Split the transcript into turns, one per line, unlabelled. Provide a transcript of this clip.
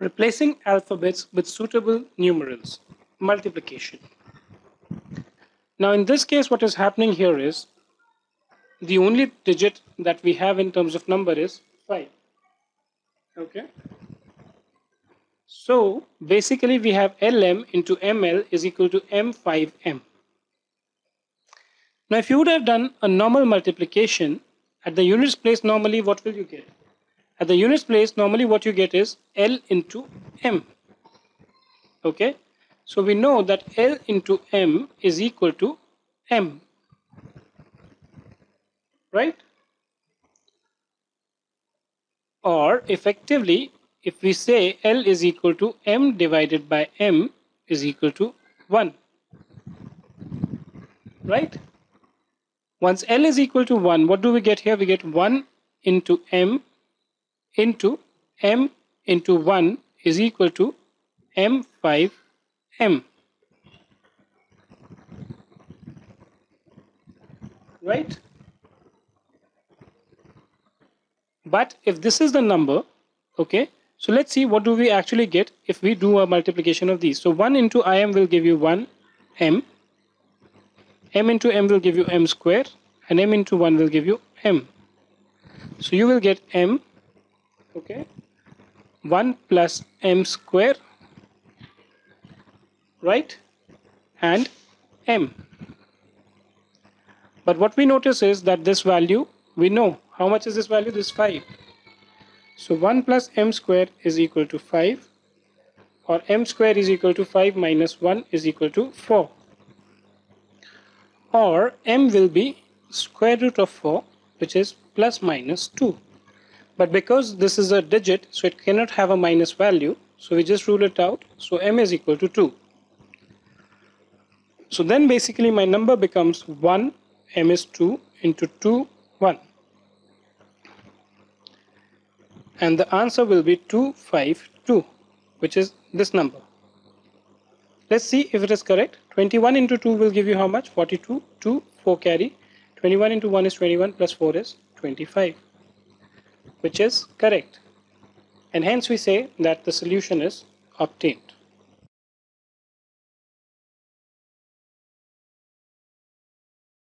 Replacing alphabets with suitable numerals. Multiplication. Now in this case what is happening here is the only digit that we have in terms of number is 5. Okay. So basically we have LM into ML is equal to M5M. Now if you would have done a normal multiplication at the units place normally what will you get? At the units place normally what you get is L into M. Okay. So we know that L into M is equal to M. Right? Or effectively if we say L is equal to M divided by M is equal to 1. Right? Once L is equal to 1, what do we get here? We get 1 into M into M into 1 is equal to M5M. Right? But if this is the number, okay, so let's see what do we actually get if we do a multiplication of these. So 1 into im will give you 1 m. m into m will give you m square and m into 1 will give you m. So you will get m, okay, 1 plus m square, right, and m. But what we notice is that this value, we know how much is this value? This 5. So 1 plus m square is equal to 5 or m square is equal to 5 minus 1 is equal to 4 or m will be square root of 4 which is plus minus 2 but because this is a digit so it cannot have a minus value so we just rule it out. So m is equal to 2 so then basically my number becomes 1 m is 2 into 2 1 and the answer will be 252 which is this number. Let's see if it is correct. 21 into 2 will give you how much? 42 2 4 carry. 21 into 1 is 21 plus 4 is 25 which is correct. And hence we say that the solution is obtained